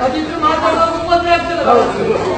Hadi dur, madem bulma direktörü.